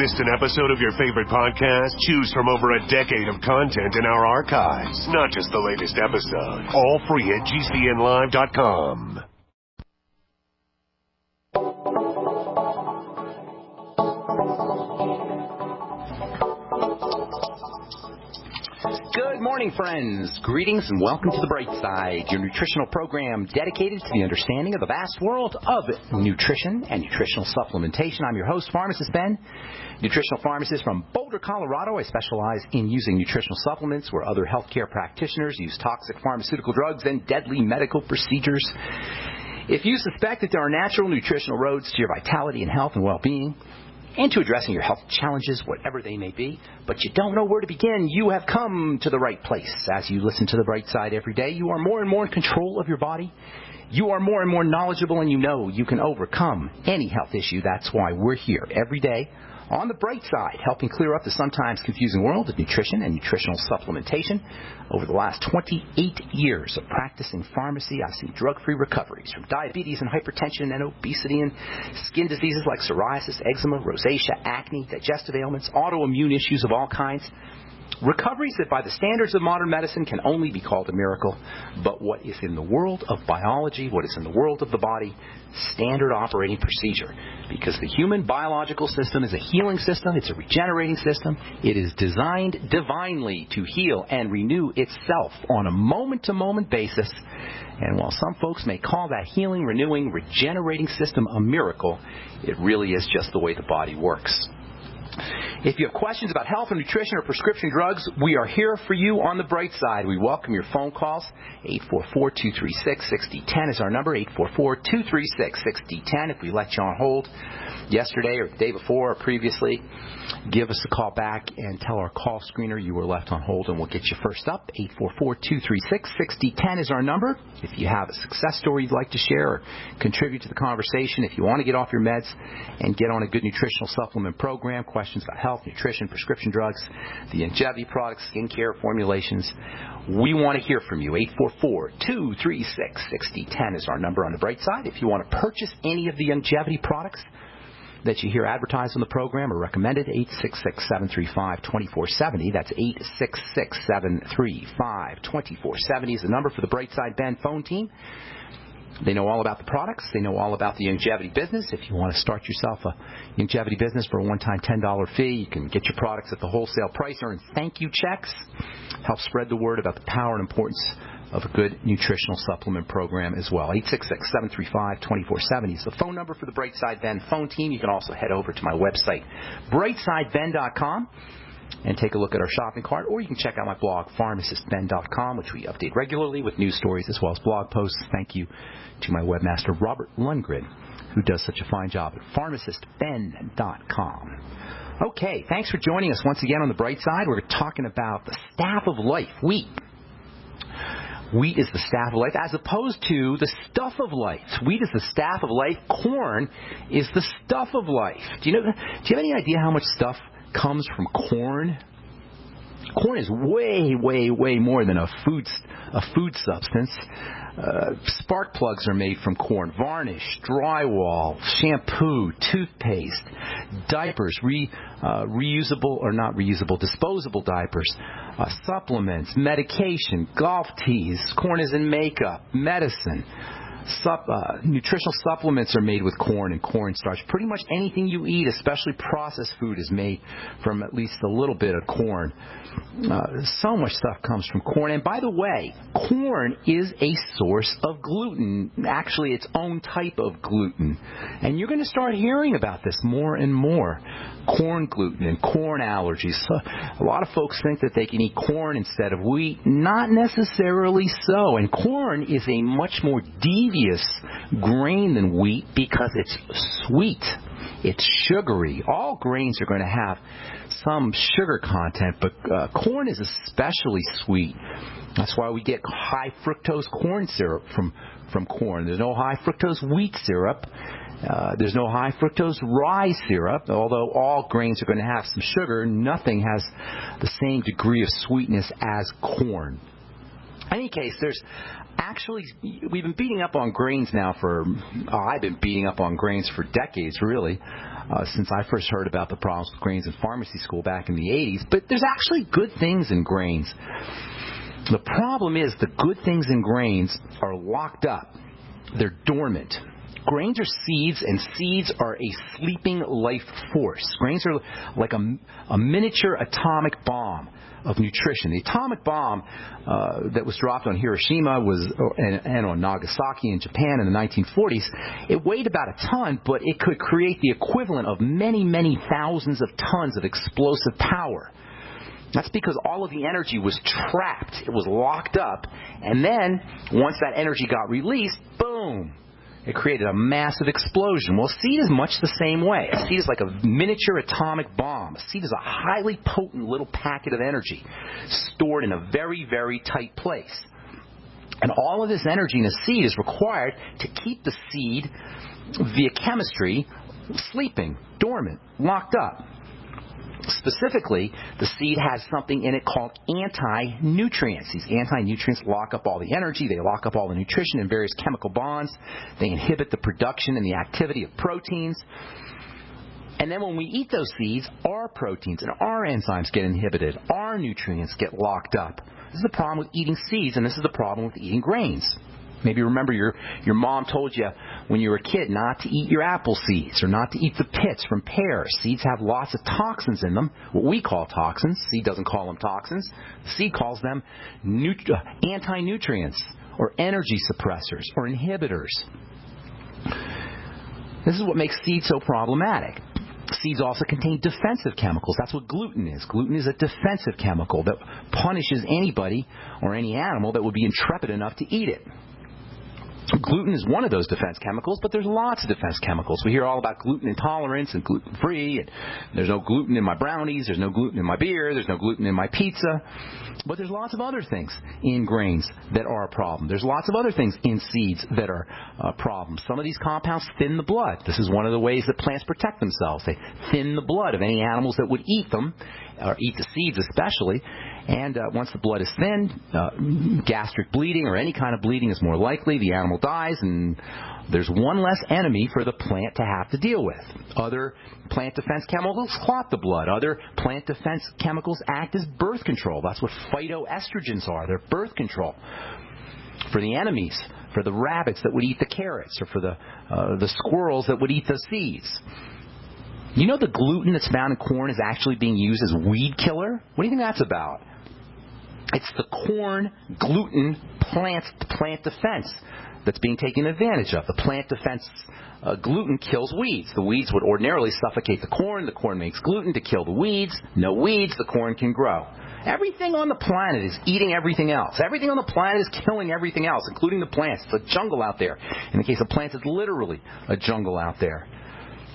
Missed an episode of your favorite podcast? Choose from over a decade of content in our archives, not just the latest episode. All free at GCNlive.com. morning, friends. Greetings and welcome to The Bright Side, your nutritional program dedicated to the understanding of the vast world of nutrition and nutritional supplementation. I'm your host, Pharmacist Ben, nutritional pharmacist from Boulder, Colorado. I specialize in using nutritional supplements where other healthcare practitioners use toxic pharmaceutical drugs and deadly medical procedures. If you suspect that there are natural nutritional roads to your vitality and health and well-being, and to addressing your health challenges, whatever they may be, but you don't know where to begin, you have come to the right place. As you listen to the bright side every day, you are more and more in control of your body. You are more and more knowledgeable, and you know you can overcome any health issue. That's why we're here every day on the bright side, helping clear up the sometimes confusing world of nutrition and nutritional supplementation. Over the last 28 years of practicing pharmacy, I've seen drug-free recoveries from diabetes and hypertension and obesity and skin diseases like psoriasis, eczema, rosacea, acne, digestive ailments, autoimmune issues of all kinds. Recoveries that by the standards of modern medicine can only be called a miracle, but what is in the world of biology, what is in the world of the body, standard operating procedure. Because the human biological system is a healing system, it's a regenerating system, it is designed divinely to heal and renew itself on a moment to moment basis. And while some folks may call that healing, renewing, regenerating system a miracle, it really is just the way the body works. If you have questions about health and nutrition or prescription drugs, we are here for you on the bright side. We welcome your phone calls. 844-236-6010 is our number, 844-236-6010. If we let you on hold yesterday or the day before or previously, give us a call back and tell our call screener you were left on hold and we'll get you first up. 844-236-6010 is our number. If you have a success story you'd like to share or contribute to the conversation, if you want to get off your meds and get on a good nutritional supplement program, questions about health, nutrition, prescription drugs, the Youngevity products, skincare formulations, we want to hear from you. 844-236-6010 is our number on the bright side. If you want to purchase any of the Youngevity products, that you hear advertised on the program or recommended, 866-735-2470. That's 866-735-2470 is the number for the Brightside Ben phone team. They know all about the products. They know all about the Youngevity business. If you want to start yourself a Youngevity business for a one-time $10 fee, you can get your products at the wholesale price, earn thank you checks, help spread the word about the power and importance of a good nutritional supplement program as well. 866-735-2470 is the phone number for the Brightside Ben phone team. You can also head over to my website, brightsideben.com and take a look at our shopping cart, or you can check out my blog, pharmacistben.com, which we update regularly with news stories as well as blog posts. Thank you to my webmaster, Robert Lundgren, who does such a fine job at pharmacistben.com. Okay, thanks for joining us once again on the bright side. We're talking about the staff of life, wheat. Wheat is the staff of life, as opposed to the stuff of life. Wheat is the staff of life. Corn is the stuff of life. Do you know? Do you have any idea how much stuff comes from corn? Corn is way, way, way more than a food a food substance. Uh, spark plugs are made from corn, varnish, drywall, shampoo, toothpaste, diapers, re, uh, reusable or not reusable, disposable diapers, uh, supplements, medication, golf tees, corn is in makeup, medicine. Sup, uh, nutritional supplements are made with corn and cornstarch. Pretty much anything you eat, especially processed food, is made from at least a little bit of corn. Uh, so much stuff comes from corn. And by the way, corn is a source of gluten, actually, its own type of gluten. And you're going to start hearing about this more and more corn gluten and corn allergies. A lot of folks think that they can eat corn instead of wheat. Not necessarily so. And corn is a much more devious grain than wheat because it's sweet. It's sugary. All grains are going to have some sugar content, but uh, corn is especially sweet. That's why we get high fructose corn syrup from from corn. There's no high fructose wheat syrup. Uh, there's no high fructose rye syrup, although all grains are going to have some sugar. Nothing has the same degree of sweetness as corn. In any case, there's actually we've been beating up on grains now for oh, I've been beating up on grains for decades, really, uh, since I first heard about the problems with grains in pharmacy school back in the 80s. But there's actually good things in grains. The problem is the good things in grains are locked up. They're dormant. Grains are seeds, and seeds are a sleeping life force. Grains are like a, a miniature atomic bomb of nutrition. The atomic bomb uh, that was dropped on Hiroshima was and, and, on Nagasaki in Japan in the 1940s. It weighed about a ton, but it could create the equivalent of many, many thousands of tons of explosive power. That's because all of the energy was trapped. It was locked up. And then, once that energy got released, boom, it created a massive explosion. Well, seed is much the same way. A seed is like a miniature atomic bomb. A seed is a highly potent little packet of energy stored in a very, very tight place. And all of this energy in a seed is required to keep the seed via chemistry sleeping, dormant, locked up. Specifically, the seed has something in it called anti-nutrients. These anti-nutrients lock up all the energy, they lock up all the nutrition in various chemical bonds, they inhibit the production and the activity of proteins. And then when we eat those seeds, our proteins and our enzymes get inhibited, our nutrients get locked up. This is the problem with eating seeds, and this is the problem with eating grains. Maybe remember your, your mom told you when you were a kid not to eat your apple seeds or not to eat the pits from pears. Seeds have lots of toxins in them, what we call toxins. Seed doesn't call them toxins. Seed calls them nut- uh, anti-nutrients or energy suppressors or inhibitors. This is what makes seeds so problematic. Seeds also contain defensive chemicals. That's what gluten is. Gluten is a defensive chemical that punishes anybody or any animal that would be intrepid enough to eat it. Gluten is one of those defense chemicals, but there's lots of defense chemicals. We hear all about gluten intolerance and gluten free, and there's no gluten in my brownies, there's no gluten in my beer, there's no gluten in my pizza. But there's lots of other things in grains that are a problem. There's lots of other things in seeds that are uh, problems. Some of these compounds thin the blood. This is one of the ways that plants protect themselves. They thin the blood of any animals that would eat them, or eat the seeds especially. And uh, once the blood is thinned, uh, gastric bleeding or any kind of bleeding is more likely. The animal dies, and there's one less enemy for the plant to have to deal with. Other plant defense chemicals clot the blood. Other plant defense chemicals act as birth control. That's what phytoestrogens are. They're birth control for the enemies, for the rabbits that would eat the carrots, or for the uh, the squirrels that would eat the seeds. You know the gluten that's found in corn is actually being used as weed killer? What do you think that's about? It's the corn gluten plant plant defense that's being taken advantage of. The plant defense uh, gluten kills weeds. The weeds would ordinarily suffocate the corn. The corn makes gluten to kill the weeds. No weeds, the corn can grow. Everything on the planet is eating everything else. Everything on the planet is killing everything else, including the plants. It's a jungle out there. In the case of plants, it's literally a jungle out there.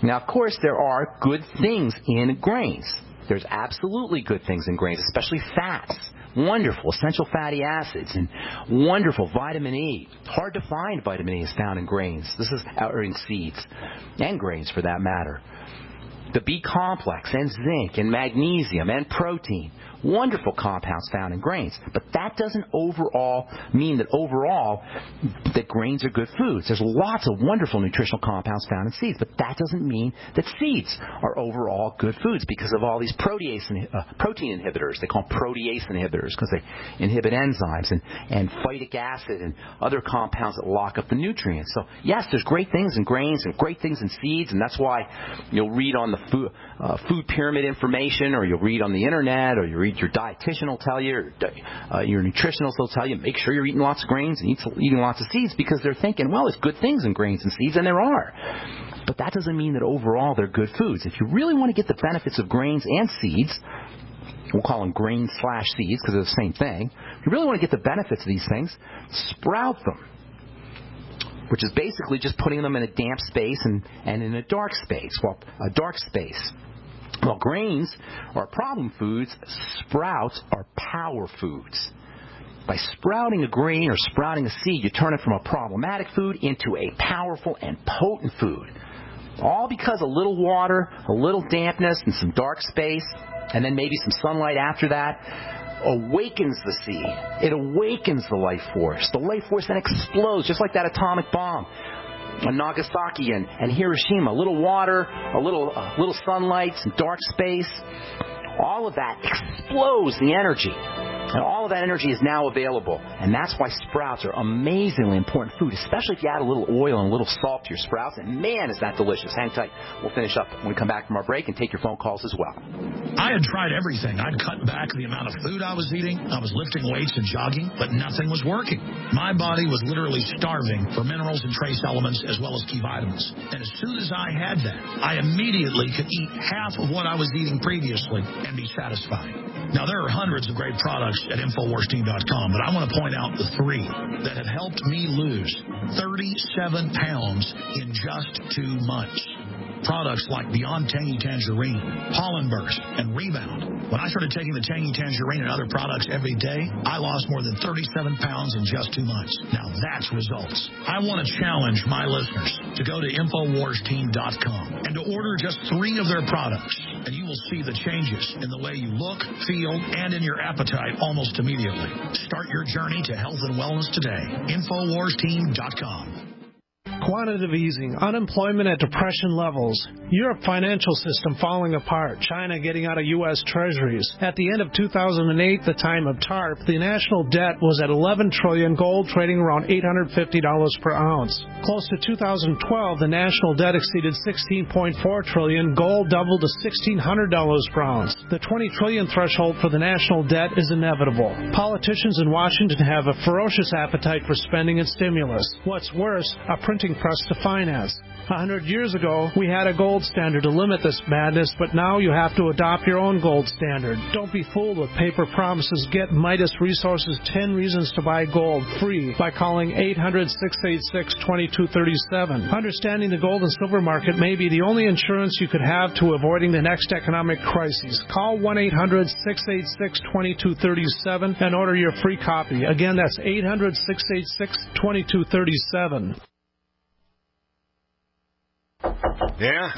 Now, of course, there are good things in grains. There's absolutely good things in grains, especially fats wonderful essential fatty acids and wonderful vitamin E. Hard to find vitamin E is found in grains. This is or in seeds and grains for that matter. The B complex and zinc and magnesium and protein wonderful compounds found in grains. But that doesn't overall mean that overall that grains are good foods. There's lots of wonderful nutritional compounds found in seeds, but that doesn't mean that seeds are overall good foods because of all these protease uh, protein inhibitors. They call them protease inhibitors because they inhibit enzymes and, and phytic acid and other compounds that lock up the nutrients. So yes, there's great things in grains and great things in seeds, and that's why you'll read on the food, uh, food pyramid information, or you'll read on the internet, or you read your dietitian will tell you, uh, your nutritionist will tell you, make sure you're eating lots of grains and eating lots of seeds because they're thinking, well, there's good things in grains and seeds, and there are. But that doesn't mean that overall they're good foods. If you really want to get the benefits of grains and seeds, we'll call them grain slash seeds because they're the same thing. If you really want to get the benefits of these things, sprout them which is basically just putting them in a damp space and, and in a dark space. Well, a dark space. Well, grains are problem foods, sprouts are power foods. By sprouting a grain or sprouting a seed, you turn it from a problematic food into a powerful and potent food. All because a little water, a little dampness, and some dark space, and then maybe some sunlight after that. awakens the seed. It awakens the life force. The life force then explodes, just like that atomic bomb. On Nagasaki and, and Hiroshima, a little water, a little, uh, little sunlight, some dark space, all of that explodes the energy. And all of that energy is now available. And that's why sprouts are amazingly important food, especially if you add a little oil and a little salt to your sprouts. And man, is that delicious. Hang tight. We'll finish up when we come back from our break and take your phone calls as well. I had tried everything. I'd cut back the amount of food I was eating. I was lifting weights and jogging, but nothing was working. My body was literally starving for minerals and trace elements as well as key vitamins. And as soon as I had that, I immediately could eat half of what I was eating previously and be satisfied. Now, there are hundreds of great products at InfoWarsTeam.com, but I want to point out the three that have helped me lose 37 pounds in just two months products like Beyond Tangy Tangerine, Pollen Burst, and Rebound. When I started taking the Tangy Tangerine and other products every day, I lost more than 37 pounds in just two months. Now that's results. I want to challenge my listeners to go to InfoWarsTeam.com and to order just three of their products, and you will see the changes in the way you look, feel, and in your appetite almost immediately. Start your journey to health and wellness today. InfoWarsTeam.com. Quantitative easing, unemployment at depression levels, Europe financial system falling apart, China getting out of U.S. treasuries. At the end of 2008, the time of TARP, the national debt was at 11 trillion, gold trading around $850 per ounce. Close to 2012, the national debt exceeded 16.4 trillion, gold doubled to $1,600 per ounce. The 20 trillion threshold for the national debt is inevitable. Politicians in Washington have a ferocious appetite for spending and stimulus. What's worse, a printing press to finance. A hundred years ago, we had a gold standard to limit this madness, but now you have to adopt your own gold standard. Don't be fooled with paper promises. Get Midas Resources 10 Reasons to Buy Gold free by calling 800 686 2237. Understanding the gold and silver market may be the only insurance you could have to avoiding the next economic crisis. Call 1 800 686 2237 and order your free copy. Again, that's 800 686 2237. Yeah?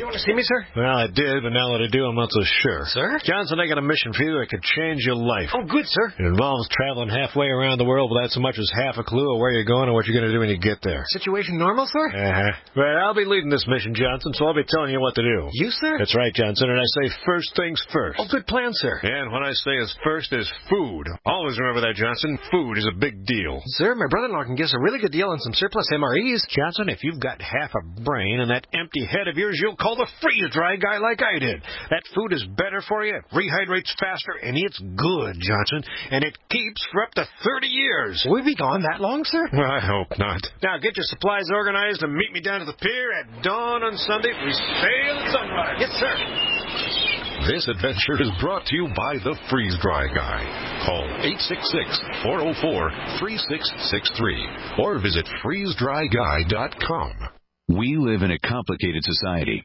You want to see me, sir? Well, I did, but now that I do, I'm not so sure. Sir? Johnson, I got a mission for you that could change your life. Oh, good, sir. It involves traveling halfway around the world without so much as half a clue of where you're going or what you're going to do when you get there. Situation normal, sir? Uh-huh. Well, I'll be leading this mission, Johnson, so I'll be telling you what to do. You, sir? That's right, Johnson, and I say first things first. Oh, good plan, sir. And when I say is first is food. Always remember that, Johnson. Food is a big deal. Sir, my brother-in-law can give us a really good deal on some surplus MREs. Johnson, if you've got half a brain and that empty head of yours, you'll call the freeze-dry guy like I did. That food is better for you, it rehydrates faster, and it's good, Johnson. And it keeps for up to 30 years. Will we be gone that long, sir? Well, I hope not. Now get your supplies organized and meet me down to the pier at dawn on Sunday. We sail at sunrise. Yes, sir. This adventure is brought to you by the Freeze Dry Guy. Call 866 404 3663 or visit freezedryguy.com. We live in a complicated society.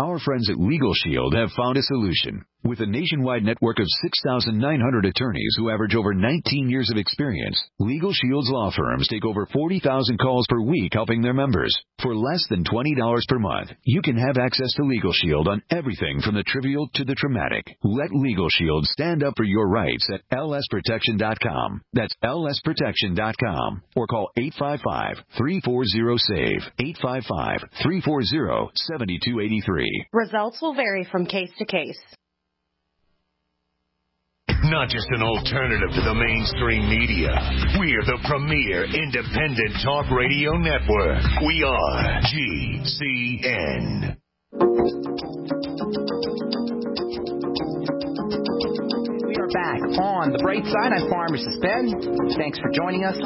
Our friends at Legal Shield have found a solution. With a nationwide network of 6,900 attorneys who average over 19 years of experience, Legal Shield's law firms take over 40,000 calls per week helping their members. For less than $20 per month, you can have access to Legal Shield on everything from the trivial to the traumatic. Let Legal Shield stand up for your rights at lsprotection.com. That's lsprotection.com or call 855-340-SAVE. 855-340-7283. Results will vary from case to case. Not just an alternative to the mainstream media. We're the premier independent talk radio network. We are GCN. Back on the bright side. I'm Pharmacist Ben. Thanks for joining us.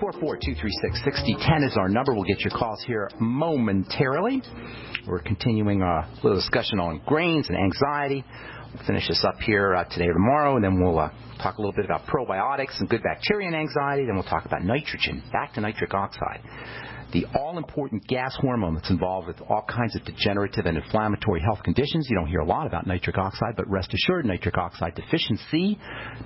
844-236-6010 is our number. We'll get your calls here momentarily. We're continuing a little discussion on grains and anxiety. We'll finish this up here uh, today or tomorrow, and then we'll uh, talk a little bit about probiotics and good bacteria and anxiety. Then we'll talk about nitrogen, back to nitric oxide the all important gas hormone that's involved with all kinds of degenerative and inflammatory health conditions. You don't hear a lot about nitric oxide, but rest assured, nitric oxide deficiency,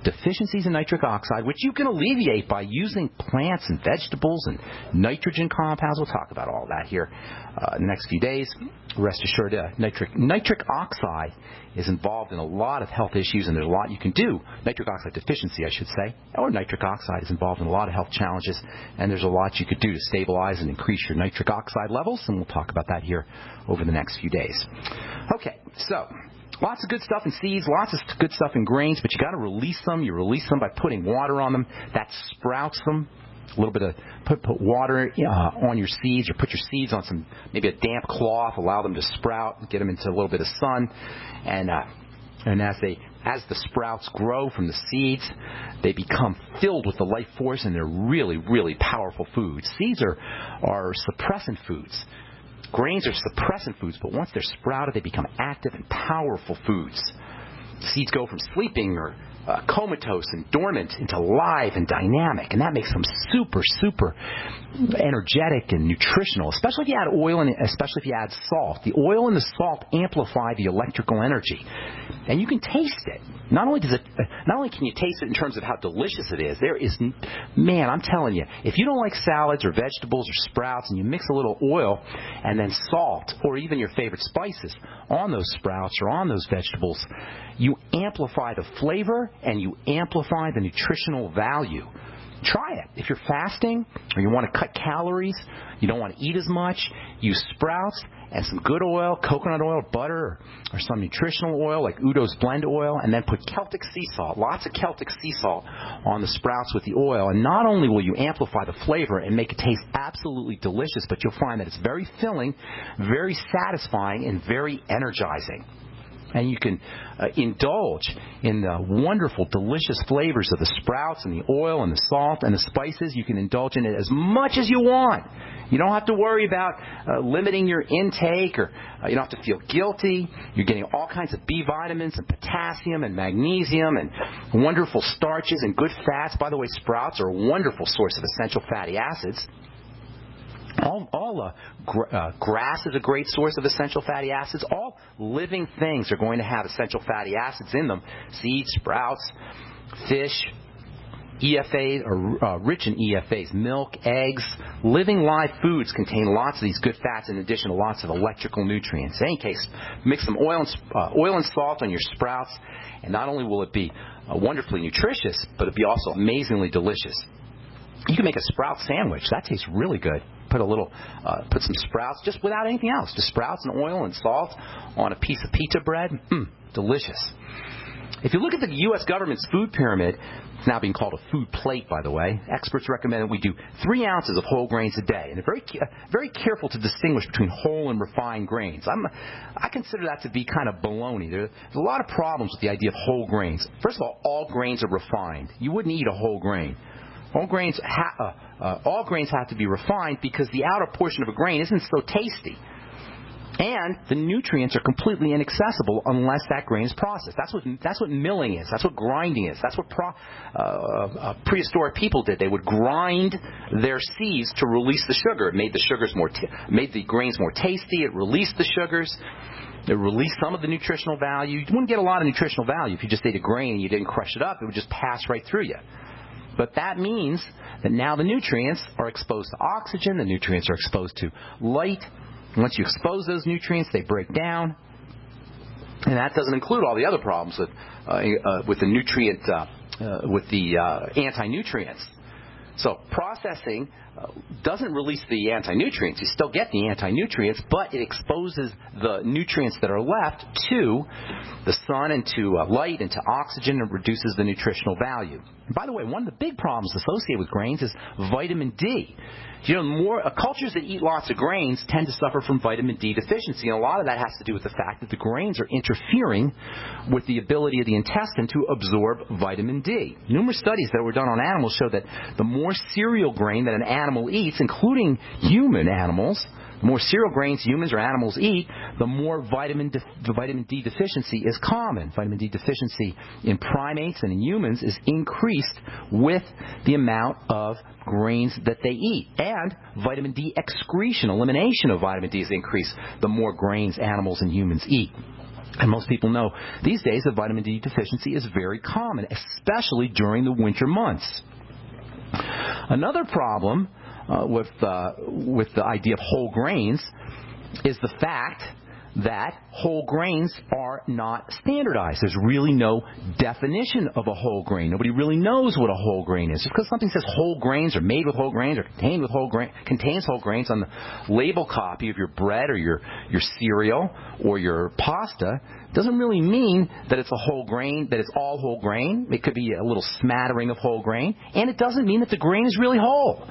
deficiencies in nitric oxide, which you can alleviate by using plants and vegetables and nitrogen compounds. We'll talk about all that here uh, next few days. Rest assured, uh, nitric, nitric oxide is involved in a lot of health issues, and there's a lot you can do. Nitric oxide deficiency, I should say, or nitric oxide is involved in a lot of health challenges, and there's a lot you could do to stabilize and increase your nitric oxide levels, and we'll talk about that here over the next few days. Okay, so lots of good stuff in seeds, lots of good stuff in grains, but you got to release them. You release them by putting water on them. That sprouts them. A little bit of put put water uh, on your seeds, or put your seeds on some maybe a damp cloth. Allow them to sprout. Get them into a little bit of sun, and uh, and as they as the sprouts grow from the seeds, they become filled with the life force and they're really, really powerful foods. Seeds are, are suppressant foods. Grains are suppressant foods, but once they're sprouted, they become active and powerful foods. Seeds go from sleeping or uh, comatose and dormant into live and dynamic, and that makes them super, super energetic and nutritional. Especially if you add oil and especially if you add salt. The oil and the salt amplify the electrical energy, and you can taste it. Not only does it, not only can you taste it in terms of how delicious it is. There is, man, I'm telling you, if you don't like salads or vegetables or sprouts, and you mix a little oil and then salt or even your favorite spices on those sprouts or on those vegetables, you amplify the flavor and you amplify the nutritional value. Try it. If you're fasting or you want to cut calories, you don't want to eat as much, use sprouts and some good oil, coconut oil, butter, or some nutritional oil like Udo's blend oil, and then put Celtic sea salt, lots of Celtic sea salt on the sprouts with the oil. And not only will you amplify the flavor and make it taste absolutely delicious, but you'll find that it's very filling, very satisfying, and very energizing and you can uh, indulge in the wonderful, delicious flavors of the sprouts and the oil and the salt and the spices. You can indulge in it as much as you want. You don't have to worry about uh, limiting your intake or uh, you don't have to feel guilty. You're getting all kinds of B vitamins and potassium and magnesium and wonderful starches and good fats. By the way, sprouts are a wonderful source of essential fatty acids. All, all uh, gr- uh, grass is a great source of essential fatty acids. All living things are going to have essential fatty acids in them. Seeds, sprouts, fish, EFA are uh, rich in EFAs. Milk, eggs, living live foods contain lots of these good fats in addition to lots of electrical nutrients. In any case, mix some oil and, uh, oil and salt on your sprouts, and not only will it be uh, wonderfully nutritious, but it'll be also amazingly delicious. You can make a sprout sandwich. That tastes really good put a little, uh, put some sprouts, just without anything else, just sprouts and oil and salt on a piece of pita bread. Mmm, delicious. If you look at the U.S. government's food pyramid, it's now being called a food plate, by the way. Experts recommend that we do three ounces of whole grains a day, and they're very, very careful to distinguish between whole and refined grains. I'm, I consider that to be kind of baloney. There's a lot of problems with the idea of whole grains. First of all, all grains are refined. You wouldn't eat a whole grain. All grains, ha- uh, uh, all grains have to be refined because the outer portion of a grain isn't so tasty. And the nutrients are completely inaccessible unless that grain is processed. That's what that's what milling is. That's what grinding is. That's what pro, uh, uh, prehistoric people did. They would grind their seeds to release the sugar. It made the sugars more t- made the grains more tasty. It released the sugars. It released some of the nutritional value. You wouldn't get a lot of nutritional value if you just ate a grain and you didn't crush it up. It would just pass right through you. But that means that now the nutrients are exposed to oxygen, the nutrients are exposed to light. Once you expose those nutrients, they break down. And that doesn't include all the other problems with, uh, uh, with the nutrient, uh, uh with the uh, anti-nutrients. So processing doesn't release the anti-nutrients. You still get the anti-nutrients, but it exposes the nutrients that are left to the sun and to uh, light and to oxygen and reduces the nutritional value. And by the way, one of the big problems associated with grains is vitamin D. You know, more uh, cultures that eat lots of grains tend to suffer from vitamin D deficiency, and a lot of that has to do with the fact that the grains are interfering with the ability of the intestine to absorb vitamin D. Numerous studies that were done on animals show that the more cereal grain that an animal eats, including human animals, The more cereal grains humans or animals eat, the more vitamin de- the vitamin D deficiency is common. Vitamin D deficiency in primates and in humans is increased with the amount of grains that they eat. And vitamin D excretion, elimination of vitamin D is increased the more grains animals and humans eat. And most people know these days that vitamin D deficiency is very common, especially during the winter months. Another problem uh, with uh, with the idea of whole grains is the fact that whole grains are not standardized. There's really no definition of a whole grain. Nobody really knows what a whole grain is. Just because something says whole grains or made with whole grains or contained with whole grain contains whole grains on the label copy of your bread or your your cereal or your pasta doesn't really mean that it's a whole grain, that it's all whole grain. It could be a little smattering of whole grain, and it doesn't mean that the grain is really whole.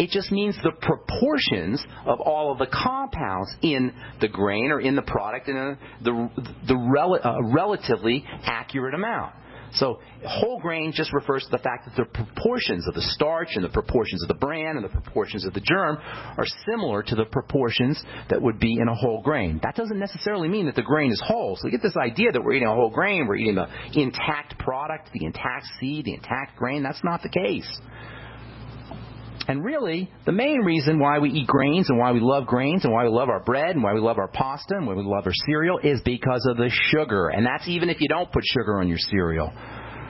It just means the proportions of all of the compounds in the grain or in the product in a, the, the rel- uh, relatively accurate amount. So whole grain just refers to the fact that the proportions of the starch and the proportions of the bran and the proportions of the germ are similar to the proportions that would be in a whole grain. That doesn't necessarily mean that the grain is whole. So we get this idea that we're eating a whole grain, we're eating the intact product, the intact seed, the intact grain. That's not the case. And really, the main reason why we eat grains and why we love grains and why we love our bread and why we love our pasta and why we love our cereal is because of the sugar. And that's even if you don't put sugar on your cereal.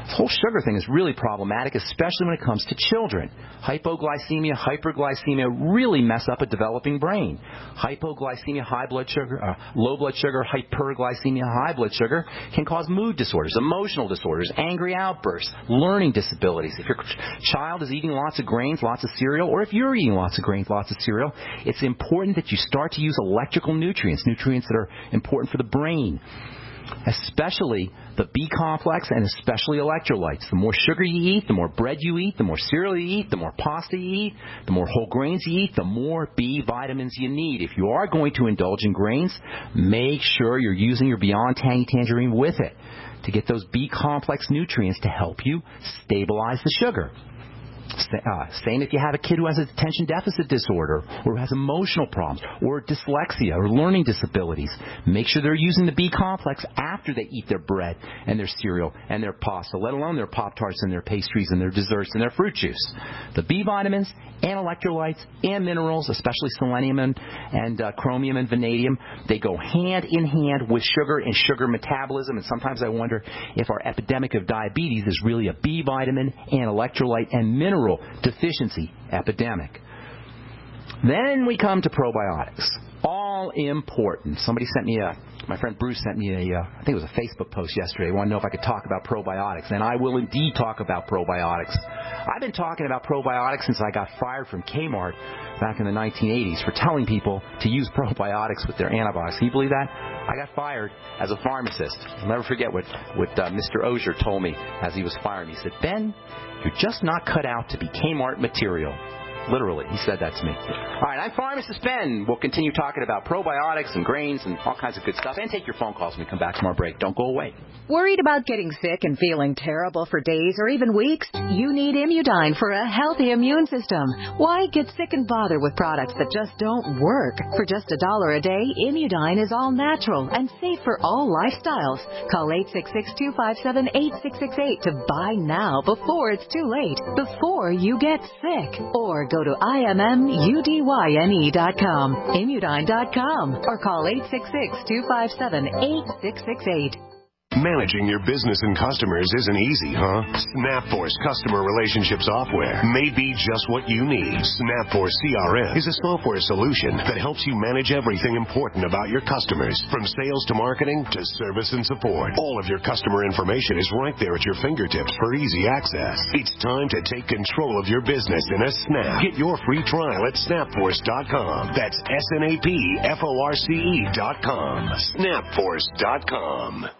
This whole sugar thing is really problematic, especially when it comes to children. Hypoglycemia, hyperglycemia really mess up a developing brain. Hypoglycemia, high blood sugar, uh, low blood sugar, hyperglycemia, high blood sugar can cause mood disorders, emotional disorders, angry outbursts, learning disabilities. If your child is eating lots of grains, lots of cereal, or if you're eating lots of grains, lots of cereal, it's important that you start to use electrical nutrients, nutrients that are important for the brain especially the B complex and especially electrolytes. The more sugar you eat, the more bread you eat, the more cereal you eat, the more pasta you eat, the more whole grains you eat, the more B vitamins you need. If you are going to indulge in grains, make sure you're using your Beyond Tangy Tangerine with it to get those B complex nutrients to help you stabilize the sugar. Uh, same if you have a kid who has a attention deficit disorder or who has emotional problems or dyslexia or learning disabilities. Make sure they're using the B complex after they eat their bread and their cereal and their pasta, let alone their Pop Tarts and their pastries and their desserts and their fruit juice. The B vitamins and electrolytes and minerals, especially selenium and, and uh, chromium and vanadium, they go hand in hand with sugar and sugar metabolism. And sometimes I wonder if our epidemic of diabetes is really a B vitamin and electrolyte and mineral deficiency epidemic. Then we come to probiotics. All important. Somebody sent me a, my friend Bruce sent me a, uh, I think it was a Facebook post yesterday. Wanted to know if I could talk about probiotics. And I will indeed talk about probiotics. I've been talking about probiotics since I got fired from Kmart back in the 1980s for telling people to use probiotics with their antibiotics. Can you believe that? I got fired as a pharmacist. I'll never forget what, what uh, Mr. Ozier told me as he was firing me. He said, Ben, you're just not cut out to be Kmart material. Literally, he said that to me. All right, I'm Pharmacist Ben. We'll continue talking about probiotics and grains and all kinds of good stuff, and take your phone calls when we come back from our break. Don't go away. Worried about getting sick and feeling terrible for days or even weeks? You need Immudyne for a healthy immune system. Why get sick and bother with products that just don't work? For just a dollar a day, Immudyne is all natural and safe for all lifestyles. Call 866-257-8668 to buy now before it's too late, before you get sick. Or go to immudyne.com, immudyne.com, or call 866-257-8668. Managing your business and customers isn't easy, huh? SnapForce customer relationship software may be just what you need. SnapForce CRM is a software solution that helps you manage everything important about your customers, from sales to marketing to service and support. All of your customer information is right there at your fingertips for easy access. It's time to take control of your business in a snap. Get your free trial at snapforce.com. That's S N A P F O R C E.com. Snapforce.com.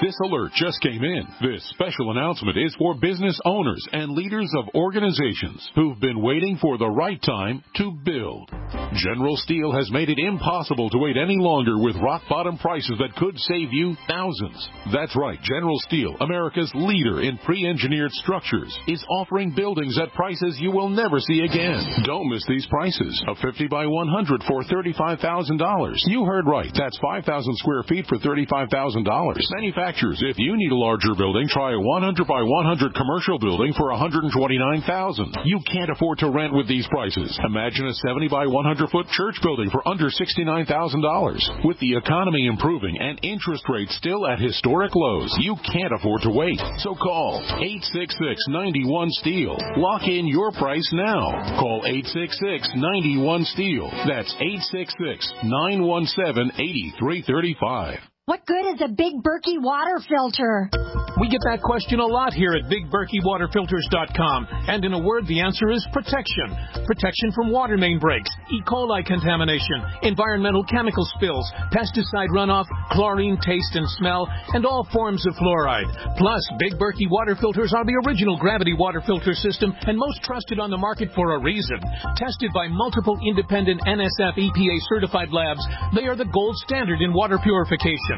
This alert just came in. This special announcement is for business owners and leaders of organizations who've been waiting for the right time to build. General Steel has made it impossible to wait any longer with rock bottom prices that could save you thousands. That's right, General Steel, America's leader in pre engineered structures, is offering buildings at prices you will never see again. Don't miss these prices. A 50 by 100 for $35,000. You heard right. That's 5,000 square feet for $35,000. Manufacturers, if you need a larger building, try a 100 by 100 commercial building for 129,000. You can't afford to rent with these prices. Imagine a 70 by 100 foot church building for under $69,000. With the economy improving and interest rates still at historic lows, you can't afford to wait. So call 866-91 Steel. Lock in your price now. Call 866-91 Steel. That's 866-917-8335. What good is a Big Berkey water filter? We get that question a lot here at BigBerkeyWaterFilters.com. And in a word, the answer is protection. Protection from water main breaks, E. coli contamination, environmental chemical spills, pesticide runoff, chlorine taste and smell, and all forms of fluoride. Plus, Big Berkey water filters are the original gravity water filter system and most trusted on the market for a reason. Tested by multiple independent NSF EPA certified labs, they are the gold standard in water purification.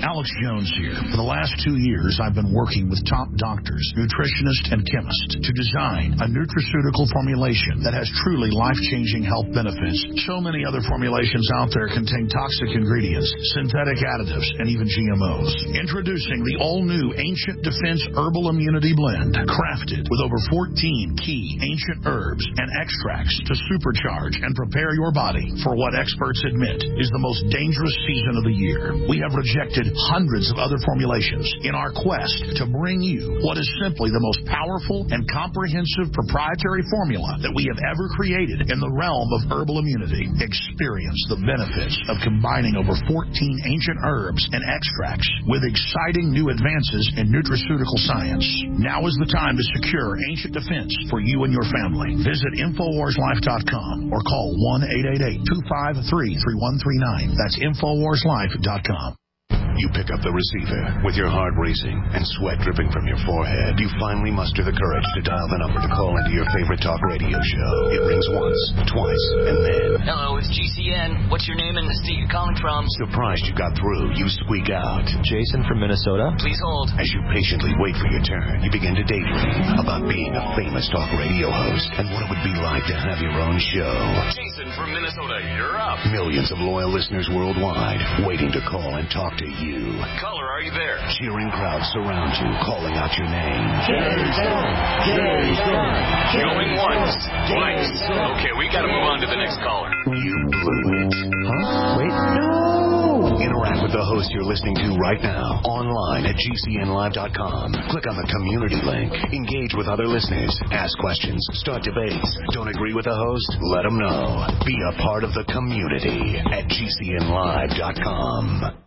Alex Jones here. For the last two years, I've been working with top doctors, nutritionists, and chemists to design a nutraceutical formulation that has truly life-changing health benefits. So many other formulations out there contain toxic ingredients, synthetic additives, and even GMOs. Introducing the all-new Ancient Defense Herbal Immunity Blend, crafted with over 14 key ancient herbs and extracts to supercharge and prepare your body for what experts admit is the most dangerous season of the year. We have rejected hundreds of other formulations in our quest to bring you what is simply the most powerful and comprehensive proprietary formula that we have ever created in the realm of herbal immunity. Experience the benefits of combining over 14 ancient herbs and extracts with exciting new advances in nutraceutical science. Now is the time to secure ancient defense for you and your family. Visit InfoWarsLife.com or call 1 888 253 3139. That's InfoWarsLife.com. You pick up the receiver with your heart racing and sweat dripping from your forehead. You finally muster the courage to dial the number to call into your favorite talk radio show. It rings once, twice, and then. Hello, it's GCN. What's your name and the state you're calling from? Surprised you got through, you squeak out. Jason from Minnesota. Please hold. As you patiently wait for your turn, you begin to daydream about being a famous talk radio host and what it would be like to have your own show. Jason from Minnesota, you're up. Millions of loyal listeners worldwide waiting to call and talk to you. Caller, are you there? Cheering crowds surround you, calling out your name. Going once, twice. Okay, we gotta move on to the next caller. You blew it. Huh? Wait, no! Interact with the host you're listening to right now online at GCNlive.com. Click on the community link. Engage with other listeners. Ask questions. Start debates. Don't agree with the host? Let them know. Be a part of the community at GCNlive.com.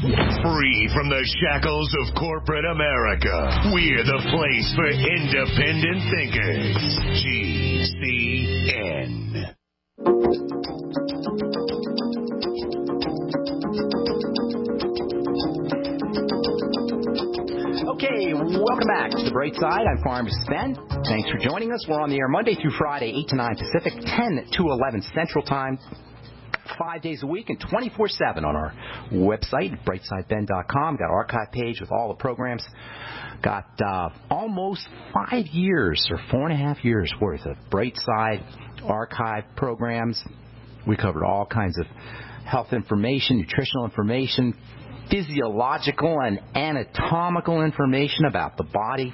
Free from the shackles of corporate America, we're the place for independent thinkers. GCN. Okay, welcome back to the Bright Side. I'm Pharmacist Ben. Thanks for joining us. We're on the air Monday through Friday, 8 to 9 Pacific, 10 to 11 Central Time, five days a week and 24 7 on our website, brightsideben.com. Got archive page with all the programs. Got uh, almost five years or four and a half years worth of Brightside archive programs. We covered all kinds of health information, nutritional information, physiological and anatomical information about the body,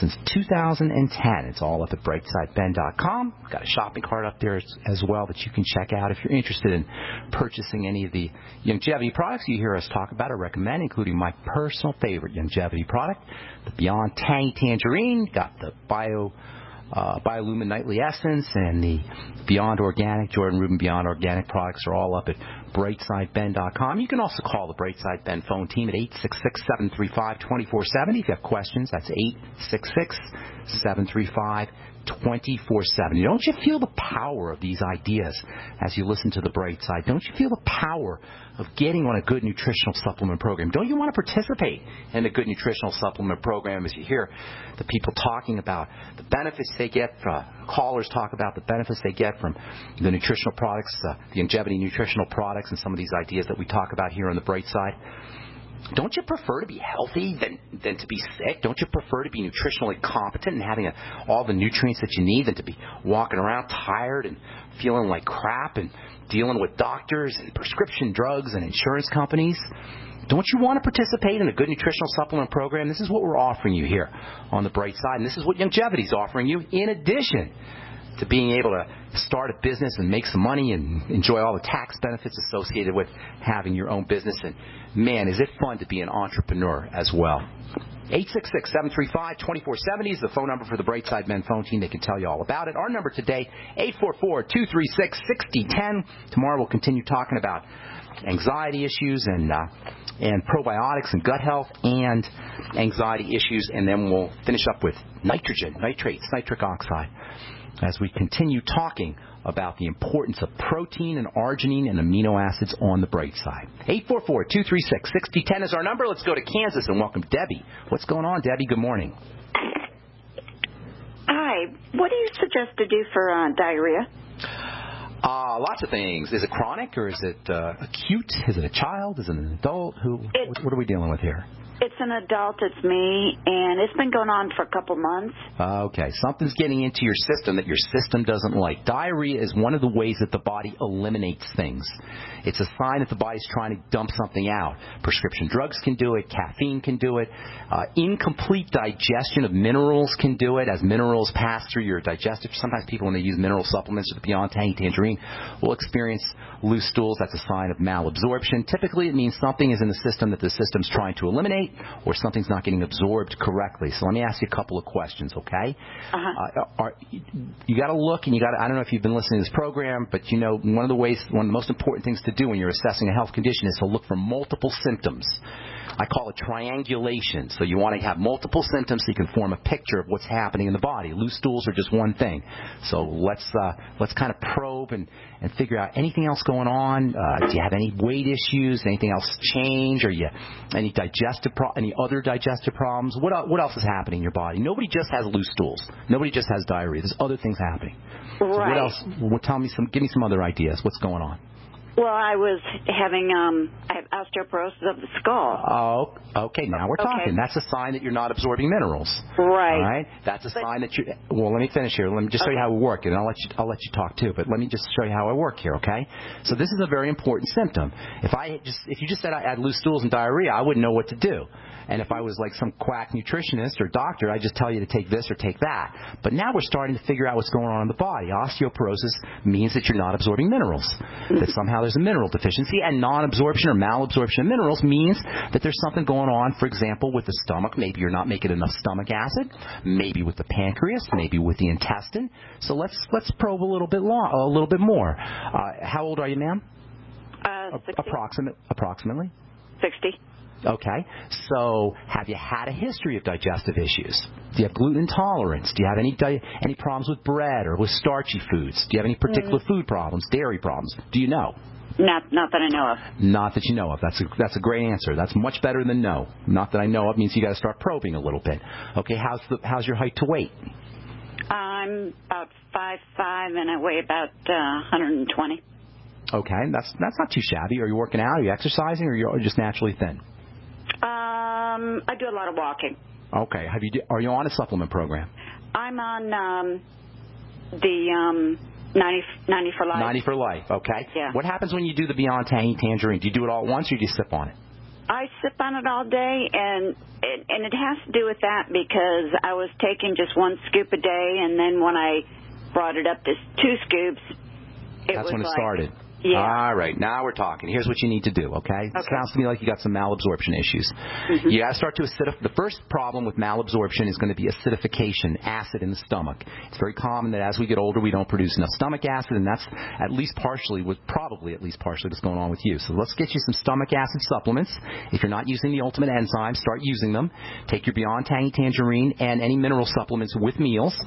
since 2010. It's all up at brightsideben.com. We've got a shopping cart up there as, as well that you can check out if you're interested in purchasing any of the Youngevity products you hear us talk about or recommend, including my personal favorite Youngevity product, the Beyond Tangy Tangerine. Got the Bio uh, Biolumin Nightly Essence and the Beyond Organic, Jordan Rubin Beyond Organic products are all up at brightsideben.com. You can also call the Brightside Ben phone team at 866-735-2470 if you have questions. That's 866-735 24 7. Don't you feel the power of these ideas as you listen to the bright side? Don't you feel the power of getting on a good nutritional supplement program? Don't you want to participate in a good nutritional supplement program as you hear the people talking about the benefits they get, uh, callers talk about the benefits they get from the nutritional products, uh, the Youngevity nutritional products, and some of these ideas that we talk about here on the bright side? Don't you prefer to be healthy than than to be sick? Don't you prefer to be nutritionally competent and having a, all the nutrients that you need than to be walking around tired and feeling like crap and dealing with doctors and prescription drugs and insurance companies? Don't you want to participate in a good nutritional supplement program? This is what we're offering you here on the bright side, and this is what Youngevity is offering you in addition to being able to start a business and make some money and enjoy all the tax benefits associated with having your own business. And man, is it fun to be an entrepreneur as well. 866-735-2470 is the phone number for the Brightside Men phone team. They can tell you all about it. Our number today, 844-236-6010. Tomorrow we'll continue talking about anxiety issues and uh, and probiotics and gut health and anxiety issues, and then we'll finish up with nitrogen, nitrates, nitric oxide as we continue talking about the importance of protein and arginine and amino acids on the bright side. 844-236-6010 is our number. Let's go to Kansas and welcome Debbie. What's going on, Debbie? Good morning. Hi. What do you suggest to do for uh, diarrhea? Uh, lots of things. Is it chronic or is it uh, acute? Is it a child? Is it an adult? Who? What, what are we dealing with here? It's an adult, it's me, and it's been going on for a couple months. Okay, something's getting into your system that your system doesn't like. Diarrhea is one of the ways that the body eliminates things. It's a sign that the body's trying to dump something out. Prescription drugs can do it, caffeine can do it, uh, incomplete digestion of minerals can do it as minerals pass through your digestive. Sometimes people, when they use mineral supplements or the Beyond Tangy Tangerine, will experience loose stools. That's a sign of malabsorption. Typically, it means something is in the system that the system's trying to eliminate or something's not getting absorbed correctly. So let me ask you a couple of questions, okay? Uh-huh. Uh, are, you got to look and you got to, I don't know if you've been listening to this program, but you know, one of the ways, one of the most important things to do when you're assessing a health condition is to look for multiple symptoms. I call it triangulation. So you want to have multiple symptoms so you can form a picture of what's happening in the body. Loose stools are just one thing. So let's uh, let's kind of probe and, and figure out anything else going on. Uh, do you have any weight issues? Anything else change? Or you any digestive pro- any other digestive problems? What what else is happening in your body? Nobody just has loose stools. Nobody just has diarrhea. There's other things happening. So what else? Well, tell me some. Give me some other ideas. What's going on? Well, I was having um, I have osteoporosis of the skull. Oh, okay. Now we're Okay. talking. That's a sign that you're not absorbing minerals. Right. All right. That's a sign that you. Well, let me finish here. Let me just show you how we work, and I'll let you. I'll let you talk too. But let me just show you how I work here. Okay. So this is a very important symptom. If I just, if you just said I had loose stools and diarrhea, I wouldn't know what to do. And if I was like some quack nutritionist or doctor, I'd just tell you to take this or take that. But now we're starting to figure out what's going on in the body. Osteoporosis means that you're not absorbing minerals. That somehow there's a mineral deficiency, and non-absorption or malabsorption of minerals means that there's something going on. For example, with the stomach, maybe you're not making enough stomach acid. Maybe with the pancreas. Maybe with the intestine. So let's let's probe a little bit long, a little bit more. Uh, how old are you, ma'am? Uh, Approximate, approximately. Sixty. Okay. So, have you had a history of digestive issues? Do you have gluten intolerance? Do you have any di- any problems with bread or with starchy foods? Do you have any particular food problems, dairy problems? Do you know? Not not that I know of. Not that you know of. That's a, that's a great answer. That's much better than no. Not that I know of means you got to start probing a little bit. Okay. How's the how's your height to weight? I'm about five five and I weigh about uh, 120. Okay. That's that's not too shabby. Are you working out? Are you exercising? Or you're just naturally thin? Um, I do a lot of walking. Okay. Have you are you on a supplement program? I'm on um, the um, 90, 90 for life. 90 for life, okay? Yeah. What happens when you do the Beyond Tangy Tangerine? Do you do it all at once or do you sip on it? I sip on it all day, and it, and it has to do with that because I was taking just one scoop a day, and then when I brought it up to two scoops, it That's was when it like, started. Yeah. All right, now we're talking. Here's what you need to do, okay? It sounds to me like you got some malabsorption issues. Mm-hmm. You got to start to acidify. The first problem with malabsorption is going to be acidification, acid in the stomach. It's very common that as we get older, we don't produce enough stomach acid, and that's at least partially, with probably at least partially, what's going on with you. So let's get you some stomach acid supplements. If you're not using the Ultimate Enzyme, start using them. Take your Beyond Tangy Tangerine and any mineral supplements with meals,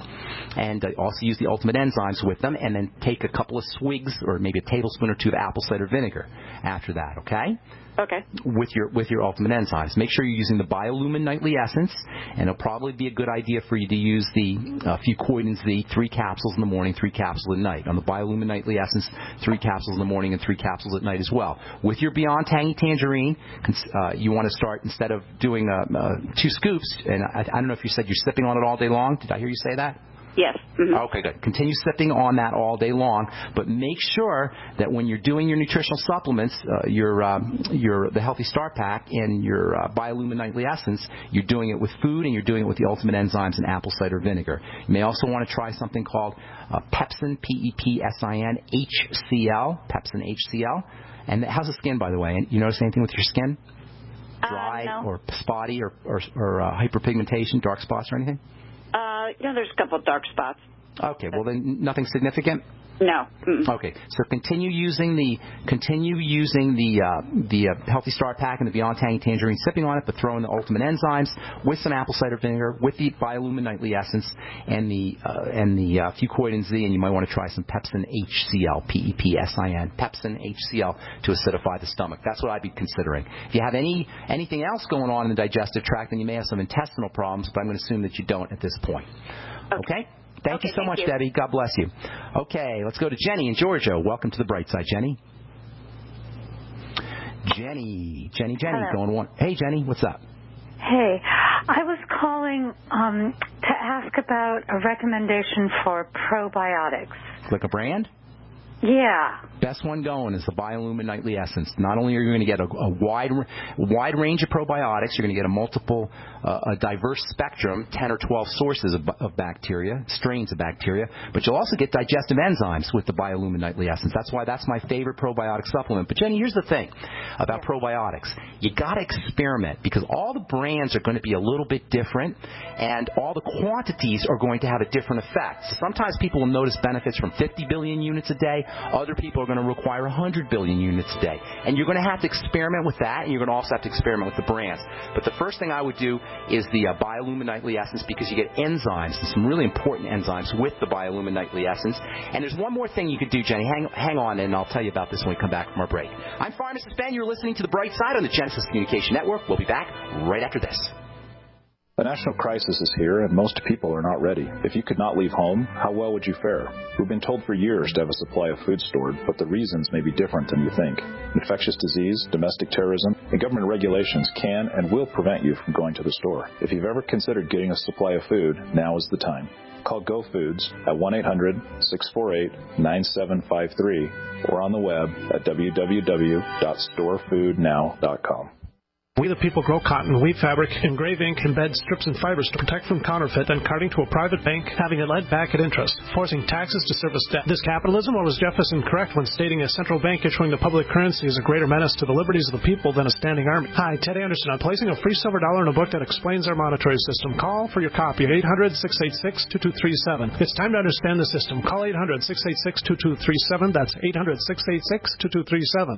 and uh, also use the Ultimate Enzymes with them, and then take a couple of swigs or maybe a tablespoon or two of apple cider vinegar after that, okay? Okay. with your with your ultimate enzymes. Make sure you're using the Biolumin Nightly Essence, and it'll probably be a good idea for you to use the uh, Fucoidan Z three capsules in the morning, three capsules at night. On the Biolumin Nightly Essence, three capsules in the morning and three capsules at night as well. With your Beyond Tangy Tangerine, cons- uh, you want to start instead of doing uh, uh, two scoops, and I, I don't know if you said you're sipping on it all day long. Did I hear you say that? Yes. Mm-hmm. Okay, good. Continue sipping on that all day long, but make sure that when you're doing your nutritional supplements, uh, your um, your the Healthy Start Pack and your uh, Biolumin Nightly Essence, you're doing it with food and you're doing it with the Ultimate Enzymes and apple cider vinegar. You may also want to try something called uh, Pepsin, P-E-P-S-I-N, HCl, Pepsin HCl. And how's the skin, by the way? And you notice anything with your skin? Dry no. or spotty or or, or uh, hyperpigmentation, dark spots or anything? Uh, know, there's a couple of dark spots. Okay, well then nothing significant. No. Mm-mm. Okay, so continue using the continue using the uh, the uh, Healthy Start Pack and the Beyond Tangy Tangerine, sipping on it, but throw in the Ultimate Enzymes with some apple cider vinegar, with the Biolumin Nightly Essence and the uh, and the uh, Fucoidan Z, and you might want to try some Pepsin HCl, P-E-P-S-I-N, Pepsin HCl to acidify the stomach. That's what I'd be considering. If you have any anything else going on in the digestive tract, then you may have some intestinal problems, but I'm going to assume that you don't at this point. Okay. Thank you so thank much, you. Debbie. God bless you. Okay, let's go to Jenny in Georgia. Welcome to the bright side, Jenny. Jenny, Jenny, Jenny, Hello. going one. Hey, Jenny, what's up? Hey, I was calling um, to ask about a recommendation for probiotics. Like a brand? Yeah. Best one going is the Biolumin Nightly Essence. Not only are you going to get a, a wide wide range of probiotics, you're going to get a multiple, uh, a diverse spectrum, 10 or 12 sources of, of bacteria, strains of bacteria, but you'll also get digestive enzymes with the Biolumin Nightly Essence. That's why that's my favorite probiotic supplement. But Jenny, here's the thing about probiotics. You got to experiment because all the brands are going to be a little bit different and all the quantities are going to have a different effect. Sometimes people will notice benefits from 50 billion units a day. Other people are going to require 100 billion units a day. And you're going to have to experiment with that, and you're going to also have to experiment with the brands. But the first thing I would do is the uh, Essence because you get enzymes, and some really important enzymes with the Biolumin Essence. And there's one more thing you could do, Jenny. Hang, hang on, and I'll tell you about this when we come back from our break. I'm Pharmacist Ben. You're listening to The Bright Side on the Genesis Communication Network. We'll be back right after this. A national crisis is here, and most people are not ready. If you could not leave home, how well would you fare? We've been told for years to have a supply of food stored, but the reasons may be different than you think. Infectious disease, domestic terrorism, and government regulations can and will prevent you from going to the store. If you've ever considered getting a supply of food, now is the time. Call Go Foods at 1 800 648 9753 or on the web at www.storefoodnow.com. We the people grow cotton, weave fabric, engrave ink, embed strips and fibers to protect from counterfeit, then carting to a private bank, having it led back at interest, forcing taxes to service debt. This capitalism, or was Jefferson correct when stating a central bank issuing the public currency is a greater menace to the liberties of the people than a standing army? Hi, Ted Anderson. I'm placing a free silver dollar in a book that explains our monetary system. Call for your copy at 800-686-2237. It's time to understand the system. Call 800-686-2237. That's 800-686-2237.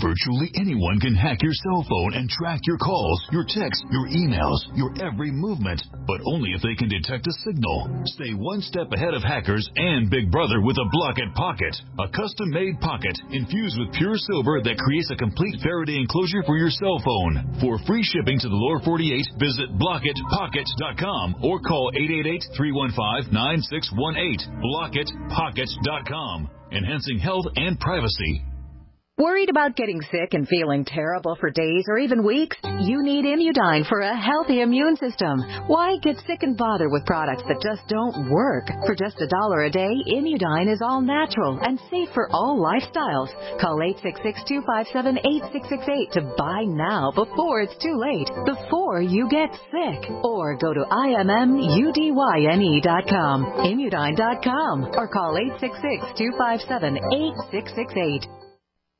Virtually anyone can hack your cell phone and track your calls, your texts, your emails, your every movement, but only if they can detect a signal. Stay one step ahead of hackers and Big Brother with a Blockit Pocket, a custom-made pocket infused with pure silver that creates a complete Faraday enclosure for your cell phone. For free shipping to the lower 48, visit blockitpockets.com or call 888-315-9618. Blockitpockets.com, enhancing health and privacy. Worried about getting sick and feeling terrible for days or even weeks? You need Immudyne for a healthy immune system. Why get sick and bother with products that just don't work? For just a dollar a day, Immudyne is all natural and safe for all lifestyles. Call 866-257-8668 to buy now before it's too late, before you get sick. Or go to immudyne.com, immudyne.com, or call 866-257-8668.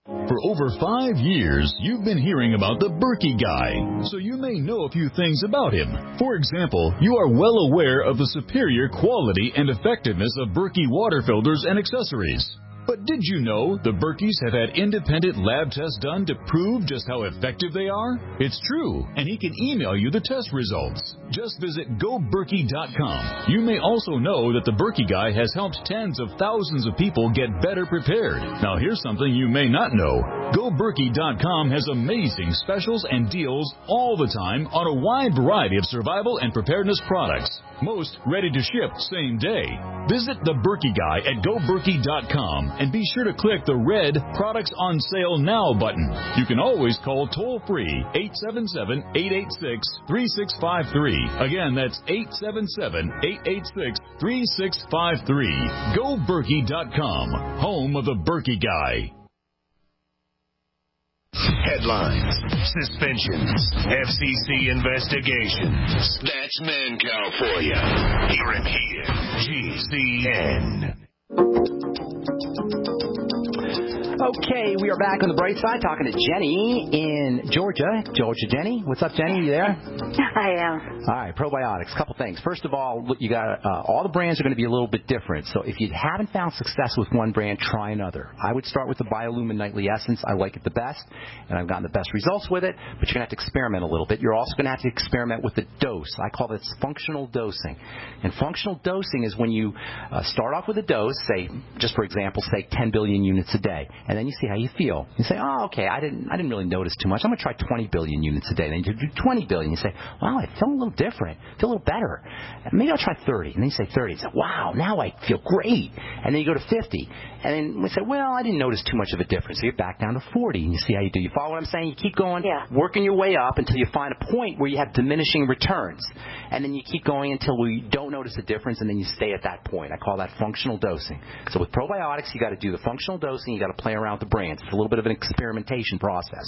For over five years, you've been hearing about the Berkey guy, so you may know a few things about him. For example, you are well aware of the superior quality and effectiveness of Berkey water filters and accessories. But did you know the Berkeys have had independent lab tests done to prove just how effective they are? It's true, and he can email you the test results. Just visit goberkey.com. You may also know that the Berkey guy has helped tens of thousands of people get better prepared. Now here's something you may not know. GoBerkey.com has amazing specials and deals all the time on a wide variety of survival and preparedness products. Most ready to ship same day. Visit the Berkey guy at goberkey.com and be sure to click the red Products on Sale Now button. You can always call toll free 877 886 3653. Again, that's 877 886 3653. GoBerkey.com, home of the Berkey guy. Headlines, suspensions, FCC investigations. That's Mancow for you. Hear him here. GCN. Okay, we are back on the bright side talking to Jenny in Georgia. Georgia Jenny, what's up, Jenny? You there? I am. All right, probiotics. Couple things. First of all, you got uh, all the brands are going to be a little bit different. So if you haven't found success with one brand, try another. I would start with the Biolumin Nightly Essence. I like it the best, and I've gotten the best results with it. But you're going to have to experiment a little bit. You're also going to have to experiment with the dose. I call this functional dosing. And functional dosing is when you uh, start off with a dose, say, just for example, say 10 billion units a day, and then you see how you feel. You say, oh, okay, I didn't, I didn't really notice too much. I'm going to try 20 billion units a day. Then you do 20 billion. You say, wow, I feel a little different. I feel a little better. Maybe I'll try 30. And then you say 30. You say, wow, now I feel great. And then you go to 50. And then we say, well, I didn't notice too much of a difference. So you're back down to 40, and you see how you do. You follow what I'm saying? You keep going, yeah. working your way up until you find a point where you have diminishing returns. And then you keep going until we don't notice a difference, and then you stay at that point. I call that functional dosing. So with probiotics, you got to do the functional dosing. You got to play around the brands. It's a little bit of an experimentation process.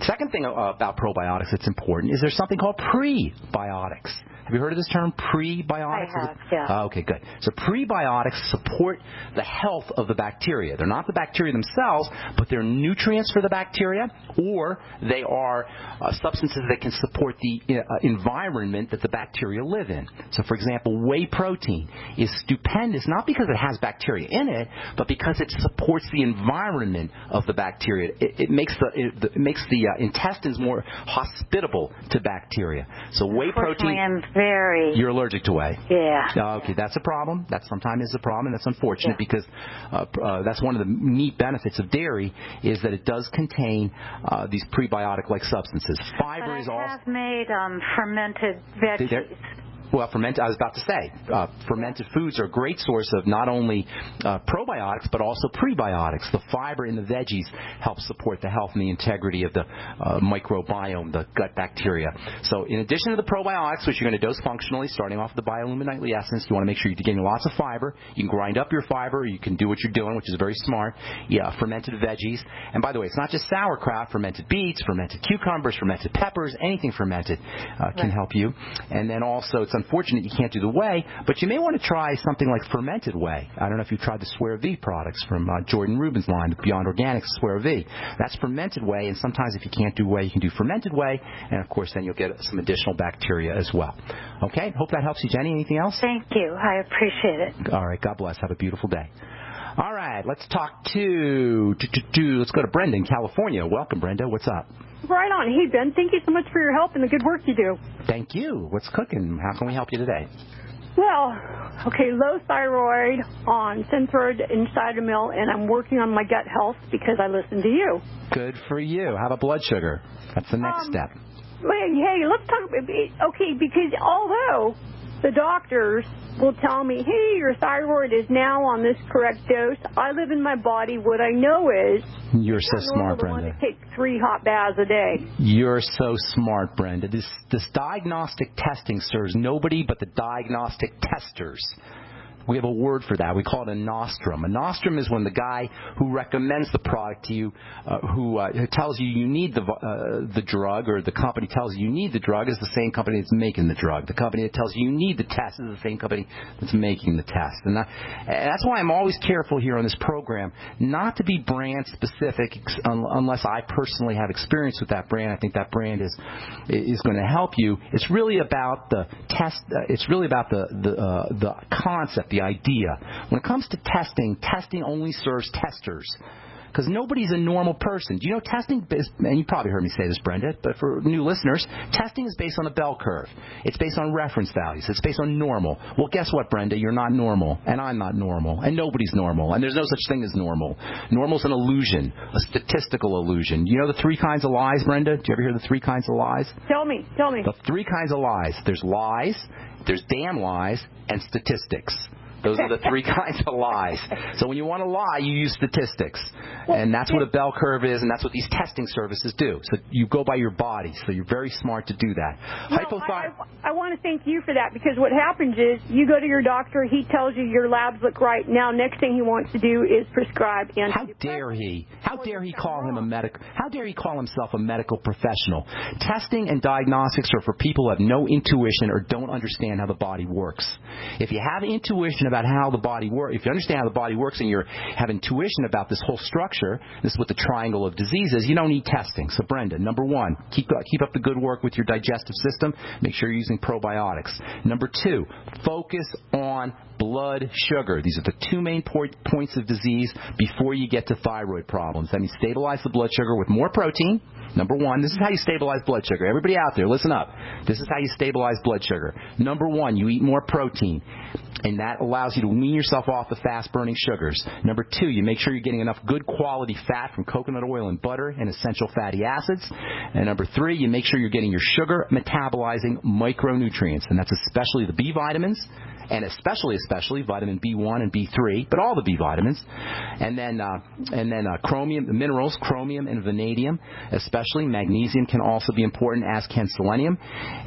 Second thing uh, about probiotics that's important is there's something called prebiotics. Have you heard of this term, prebiotics? I have, yeah. Uh, okay, good. So prebiotics support the health of the bacteria. They're not the bacteria themselves, but they're nutrients for the bacteria, or they are uh, substances that can support the uh, environment that the bacteria live in. So, for example, whey protein is stupendous not because it has bacteria in it, but because it supports the environment of the bacteria. It, it makes the it, it makes the uh, intestines more hospitable to bacteria. So whey protein. I'm very. You're allergic to whey. Yeah. Uh, okay, that's a problem. That sometimes is a problem, and that's unfortunate Yeah. because uh, uh, that's one of the neat benefits of dairy is that it does contain uh, these prebiotic-like substances. Fiber but is I also have made um, fermented veggies. Well, fermented. I was about to say, uh, fermented foods are a great source of not only uh, probiotics but also prebiotics. The fiber in the veggies helps support the health and the integrity of the uh, microbiome, the gut bacteria. So, in addition to the probiotics, which you're going to dose functionally, starting off with the biolumin nightly essence, you want to make sure you're getting lots of fiber. You can grind up your fiber. You can do what you're doing, which is very smart. Yeah, fermented veggies. And by the way, it's not just sauerkraut. Fermented beets, fermented cucumbers, fermented peppers, anything fermented uh, can Right. help you. And then also, it's unfortunate you can't do the whey, but you may want to try something like fermented whey. I don't know if you've tried the SueroViv products from uh, Jordan Rubin's line, Beyond Organics SueroViv. That's fermented whey, and sometimes if you can't do whey, you can do fermented whey, and of course, then you'll get some additional bacteria as well. Okay, hope that helps you, Jenny. Anything else? Thank you. I appreciate it. All right, God bless. Have a beautiful day. All right, let's talk to, to, to, to let's go to Brenda in California. Welcome, Brenda. What's up? Right on. Hey, Ben, thank you so much for your help and the good work you do. Thank you. What's cooking? How can we help you today? Well, okay, low thyroid on Synthroid and Cytomel, and I'm working on my gut health because I listen to you. Good for you. How about blood sugar? That's the next Um, step. Well, hey, let's talk. Okay, because although the doctors will tell me, hey, your thyroid is now on this correct dose, I live in my body. What I know is You're so smart, Brenda. to take three hot baths a day. You're so smart, Brenda. This this diagnostic testing serves nobody but the diagnostic testers. We have a word for that. We call it a nostrum. A nostrum is when the guy who recommends the product to you, uh, who, uh, tells you you need the uh, the drug, or the company tells you you need the drug, is the same company that's making the drug. The company that tells you you need the test is the same company that's making the test. And, that, and that's why I'm always careful here on this program not to be brand specific unless I personally have experience with that brand. I think that brand is is going to help you. It's really about the test. Uh, it's really about the the uh, the concept, the idea. When it comes to testing, testing only serves testers. Because nobody's a normal person. Do you know testing is, and you probably heard me say this, Brenda, but for new listeners, testing is based on a bell curve. It's based on reference values. It's based on normal. Well, guess what, Brenda? You're not normal, and I'm not normal, and nobody's normal, and there's no such thing as normal. Normal's an illusion, a statistical illusion. You know the three kinds of lies, Brenda? Do you ever hear the three kinds of lies? Tell me, tell me. The three kinds of lies. There's lies, there's damn lies, and statistics. Those are the three kinds of lies. So when you want to lie, you use statistics. And that's what a bell curve is, and that's what these testing services do. So you go by your body, so you're very smart to do that. No, I, I, I want to thank you for that because what happens is you go to your doctor, he tells you your labs look right. Now, next thing he wants to do is prescribe How dare he? How dare he call him a medical? How dare he call himself a medical professional? Testing and diagnostics are for people who have no intuition or don't understand how the body works. If you have intuition about how the body works, if you understand how the body works and you have intuition about this whole structure, this is what the triangle of disease is. You don't need testing. So, Brenda, number one, keep keep up the good work with your digestive system. Make sure you're using probiotics. Number two, focus on blood sugar. These are the two main po- points of disease before you get to thyroid problems. That means stabilize the blood sugar with more protein. Number one, this is how you stabilize blood sugar. Everybody out there, listen up. This is how you stabilize blood sugar. Number one, you eat more protein, and that allows you to wean yourself off the fast burning sugars. Number two, you make sure you're getting enough good quality fat from coconut oil and butter and essential fatty acids. And number three, you make sure you're getting your sugar metabolizing micronutrients, and that's especially the B vitamins and especially especially vitamin B1 and B3, but all the B vitamins, and then uh, and then uh, chromium, minerals, chromium and vanadium, especially. Magnesium can also be important, as can selenium,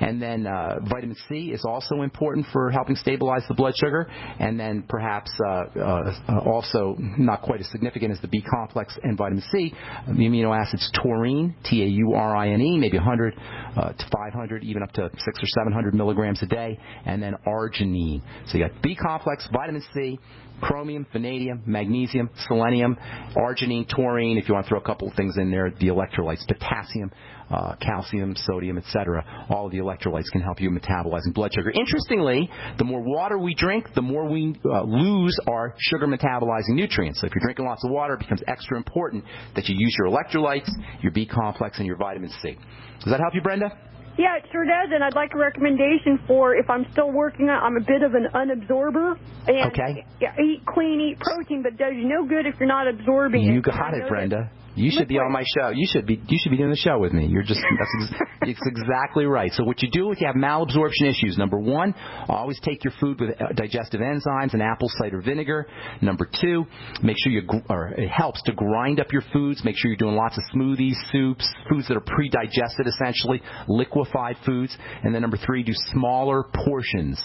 and then uh, vitamin C is also important for helping stabilize the blood sugar, and then perhaps uh, uh, uh, also not quite as significant as the B complex and vitamin C, the amino acids taurine, T-A-U-R-I-N-E, maybe 100 uh, to 500, even up to six or 700 milligrams a day, and then arginine. So you got B complex, vitamin C, chromium, vanadium, magnesium, selenium, arginine, taurine. If you want to throw a couple of things in there, the electrolytes, potassium, uh, calcium, sodium, etc. All of the electrolytes can help you metabolizing blood sugar. Interestingly, the more water we drink, the more we uh, lose our sugar metabolizing nutrients. So if you're drinking lots of water, it becomes extra important that you use your electrolytes, your B complex, and your vitamin C. Does that help you, Brenda? Yeah, it sure does, and I'd like a recommendation for if I'm still working on. I'm a bit of an unabsorber, and Okay. yeah, eat clean, eat protein, but does you no good if you're not absorbing it. You And got it, that- Brenda. You should be on my show. You should be you should be doing the show with me. You're just that's ex- it's exactly right. So what you do if you have malabsorption issues, number one, always take your food with uh, digestive enzymes and apple cider vinegar. Number two, make sure you or it helps to grind up your foods. Make sure you're doing lots of smoothies, soups, foods that are pre-digested essentially, liquefied foods. And then number three, do smaller portions.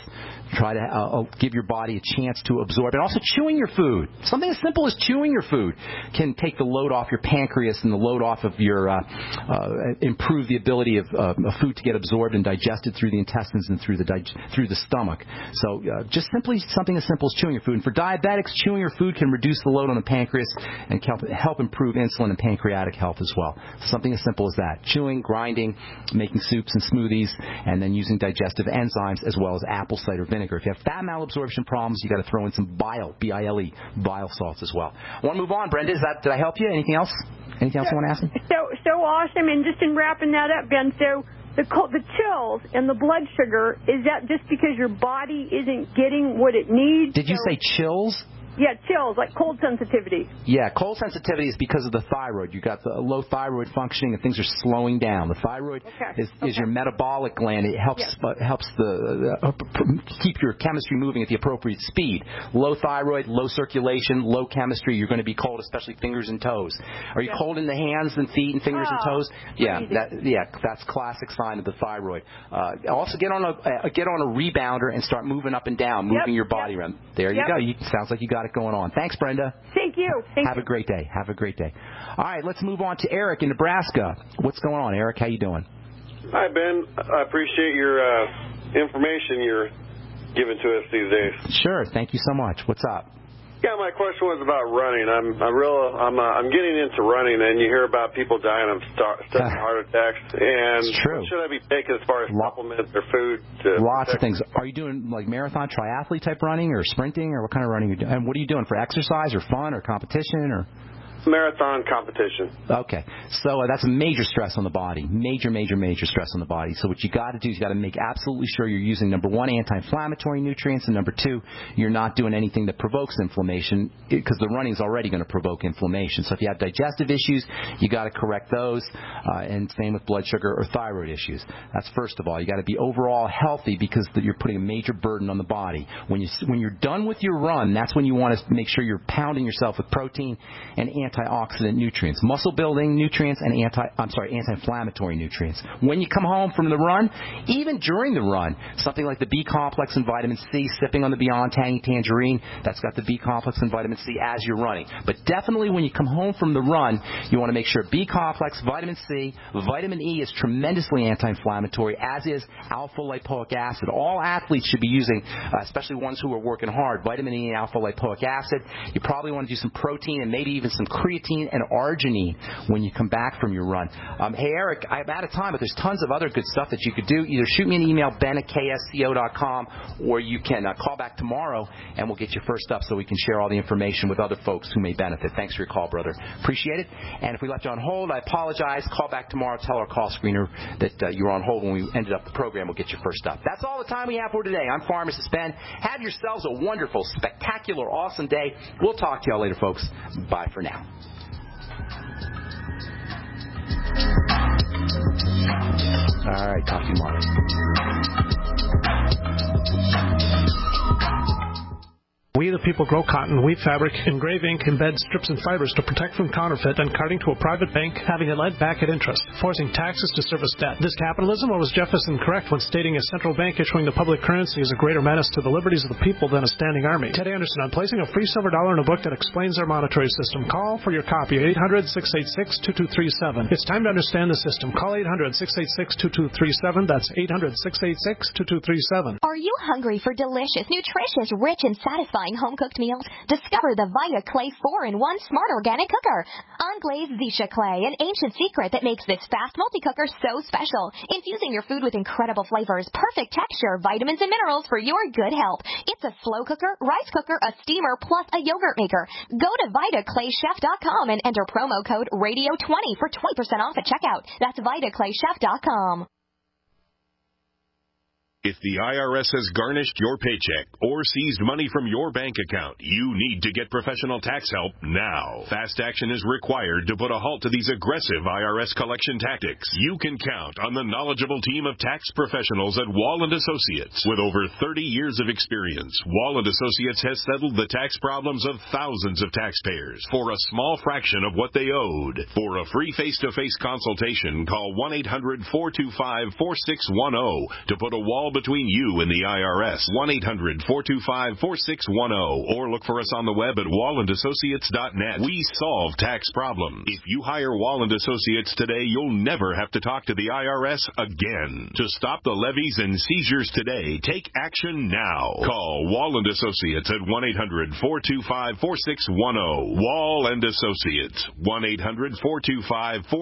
Try to uh, uh, give your body a chance to absorb, and also chewing your food. Something as simple as chewing your food can take the load off your pancreas and the load off of your uh, uh, improve the ability of, uh, food to get absorbed and digested through the intestines and through the dig- through the stomach. So uh, just simply something as simple as chewing your food. And for diabetics, chewing your food can reduce the load on the pancreas and help, help improve insulin and pancreatic health as well. Something as simple as that: chewing, grinding, making soups and smoothies, and then using digestive enzymes as well as apple cider vinegar. If you have fat malabsorption problems, you got to throw in some bile, B-I-L-E, bile salts as well. I want to move on, Brenda. Is that did I help you? Anything else? Anything else you want to ask me? So so awesome, and just in wrapping that up, Ben. So the cold, the chills and the blood sugar is that just because your body isn't getting what it needs? Did you So- say chills? Yeah, chills like cold sensitivity. Yeah, cold sensitivity is because of the thyroid. You got the low thyroid functioning and things are slowing down. The thyroid Okay. is, is your metabolic gland. It helps uh, helps the uh, keep your chemistry moving at the appropriate speed. Low thyroid, low circulation, low chemistry. You're going to be cold, especially fingers and toes. Are you cold in the hands and feet and fingers and Oh, toes? Yeah, crazy. that yeah, that's classic sign of the thyroid. Uh, also, get on a uh, get on a rebounder and start moving up and down, moving Yep, your body around. There you go. You, sounds like you got it going on. Thanks, Brenda. Thank you. Thank Have a great day. Have a great day. All right, let's move on to Eric in Nebraska. What's going on, Eric? How you doing? Hi, Ben. I appreciate your uh, information you're giving to us these days. Sure. Thank you so much. What's up? Yeah, my question was about running. I'm I'm real I'm uh, I'm getting into running, and you hear about people dying of star, sudden heart attacks. And It's true. what should I be taking as far as supplements or food? To Lots of things. Are you doing like marathon, triathlete type running, or sprinting, or what kind of running are you doing? And what are you doing for exercise, or fun, or competition, or? Marathon competition. Okay, so uh, that's a major stress on the body. Major, major, major stress on the body. So what you got to do is you got to make absolutely sure you're using number one anti-inflammatory nutrients, and number two, you're not doing anything that provokes inflammation because the running is already going to provoke inflammation. So if you have digestive issues, you got to correct those, uh, and same with blood sugar or thyroid issues. That's first of all. You got to be overall healthy because you're putting a major burden on the body. When you when you're done with your run, that's when you want to make sure you're pounding yourself with protein and antioxidant nutrients, muscle building nutrients, and anti I'm sorry anti-inflammatory nutrients. When you come home from the run, even during the run, something like the B complex and vitamin C, sipping on the Beyond Tangy Tangerine, that's got the B complex and vitamin C as you're running. But definitely when you come home from the run, you want to make sure B complex, vitamin C, vitamin E is tremendously anti-inflammatory, as is alpha lipoic acid. All athletes should be using, uh, especially ones who are working hard, vitamin E and alpha lipoic acid. You probably want to do some protein and maybe even some creatine and arginine when you come back from your run. Um, hey, Eric, I'm out of time, but there's tons of other good stuff that you could do. Either shoot me an email, ben at ksco.com, or you can uh, call back tomorrow and we'll get you first up so we can share all the information with other folks who may benefit. Thanks for your call, brother. Appreciate it. And if we left you on hold, I apologize. Call back tomorrow. Tell our call screener that uh, you were on hold when we ended up the program. We'll get you first up. That's all the time we have for today. I'm Pharmacist Ben. Have yourselves a wonderful, spectacular, awesome day. We'll talk to y'all later, folks. Bye for now. All right, talk to you tomorrow. We the people grow cotton, weave fabric, engrave ink, embed strips and fibers to protect from counterfeit and carting to a private bank, having it lent back at interest, forcing taxes to service debt. This capitalism, or was Jefferson correct when stating a central bank issuing the public currency is a greater menace to the liberties of the people than a standing army? Ted Anderson on placing a free silver dollar in a book that explains our monetary system. Call for your copy 800-686-2237. It's time to understand the system. Call 800-686-2237. That's 800-686-2237. Are you hungry for delicious, nutritious, rich, and satisfying home cooked meals? Discover the Vita Clay 4 in 1 Smart Organic Cooker. Unglazed Zisha Clay, an ancient secret that makes this fast multi cooker so special. Infusing your food with incredible flavors, perfect texture, vitamins, and minerals for your good health. It's a slow cooker, rice cooker, a steamer, plus a yogurt maker. Go to VitaClayChef.com and enter promo code RADIO20 for 20% off at checkout. That's VitaClayChef.com. If the IRS has garnished your paycheck or seized money from your bank account, you need to get professional tax help now. Fast action is required to put a halt to these aggressive IRS collection tactics. You can count on the knowledgeable team of tax professionals at Wall Associates. With over 30 years of experience, Wall Associates has settled the tax problems of thousands of taxpayers for a small fraction of what they owed. For a free face-to-face consultation, call 1-800-425-4610 to put a wall between you and the IRS. 1-800-425-4610 or look for us on the web at wallandassociates.net. We solve tax problems. If you hire Wall and Associates today, you'll never have to talk to the IRS again. To stop the levies and seizures today, take action now. Call Wall and Associates at 1-800-425-4610. Wall and Associates. 1-800-425-4610.